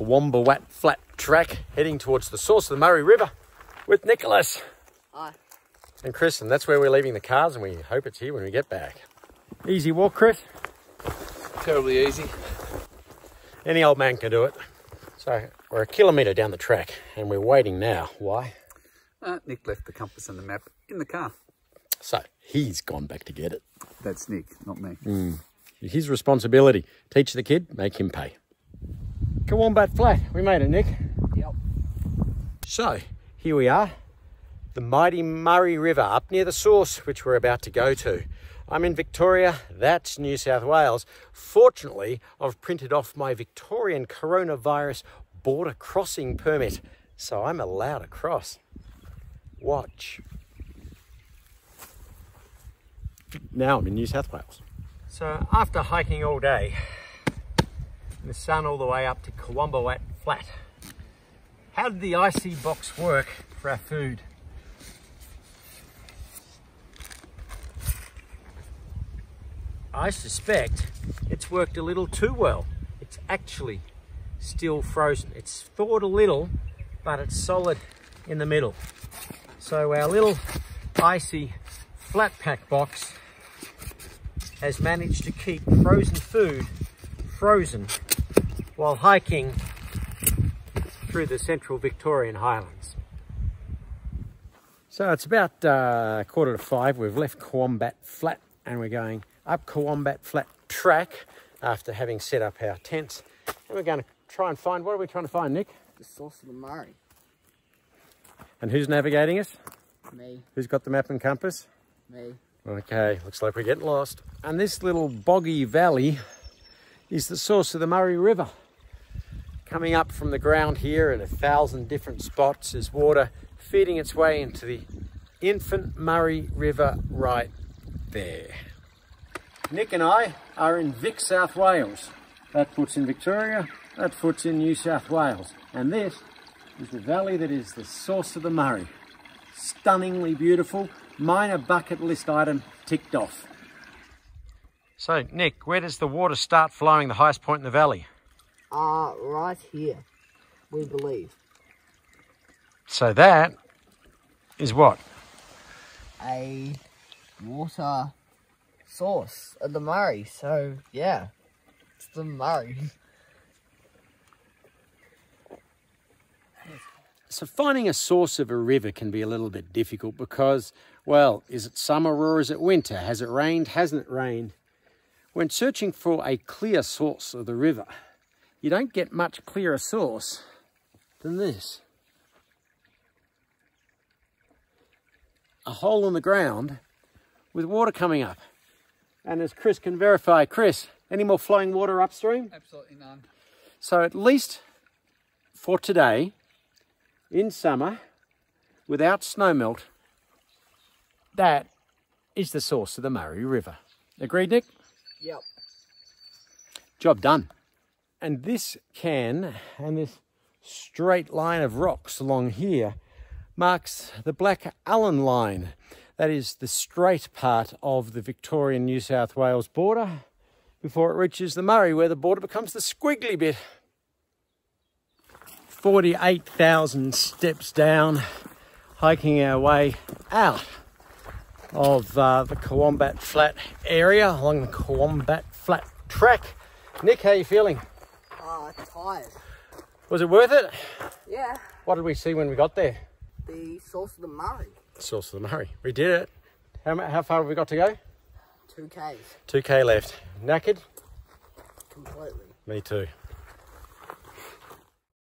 Cowombat Flat Track, heading towards the source of the Murray River with Nicholas Hi. and Chris, and that's where we're leaving the cars, and we hope it's here when we get back. Easy walk, Chris. Terribly easy. Any old man can do it. So we're a kilometre down the track, and we're waiting now. Why? Uh, Nick left the compass and the map in the car. So he's gone back to get it. That's Nick, not me. His responsibility. Teach the kid, make him pay. Cowombat Flat. We made it, Nick. Yep. So here we are, the mighty Murray River up near the source, which we're about to go to. I'm in Victoria, that's New South Wales. Fortunately, I've printed off my Victorian coronavirus border crossing permit, so I'm allowed to cross. Watch. Now I'm in New South Wales. So after hiking all day, in the sun all the way up to Cowombat Flat, how did the icy box work for our food? I suspect it's worked a little too well. It's actually still frozen. It's thawed a little, but it's solid in the middle. So our little icy flat pack box has managed to keep frozen food frozen while hiking through the central Victorian highlands. So it's about uh, quarter to five. We've left Cowombat Flat and we're going up Cowombat Flat track after having set up our tents. And we're going to try and find, what are we trying to find, Nick? The source of the Murray. And who's navigating us? Me. Who's got the map and compass? Me. Okay, looks like we're getting lost. And this little boggy valley is the source of the Murray River. Coming up from the ground here at a thousand different spots is water feeding its way into the infant Murray River right there. Nick and I are in Vic, South Wales. That foot's in Victoria, that foot's in New South Wales. And this is the valley that is the source of the Murray. Stunningly beautiful, minor bucket list item ticked off. So, Nick, where does the water start flowing the highest point in the valley? Uh, right here, we believe. So that is what? A water source of the Murray. So, yeah, it's the Murray. So finding a source of a river can be a little bit difficult because, well, is it summer or is it winter? Has it rained? Hasn't it rained? When searching for a clear source of the river, you don't get much clearer source than this. A hole in the ground with water coming up. And as Chris can verify, Chris, any more flowing water upstream? Absolutely none. So at least for today, in summer, without snowmelt, that is the source of the Murray River. Agreed, Nick? Yep. Job done. And this can, and this straight line of rocks along here, marks the Black Allan line. That is the straight part of the Victorian New South Wales border before it reaches the Murray, where the border becomes the squiggly bit. 48,000 steps down, hiking our way out of uh, the Cowombat Flat area along the Cowombat Flat track. Nick, how are you feeling? Uh, tired. Was it worth it? Yeah, What did we see when we got there? the source of the Murray. The source of the Murray. We did it. How, how far have we got to go? Two Ks. 2k left. Knackered? Completely. Me too.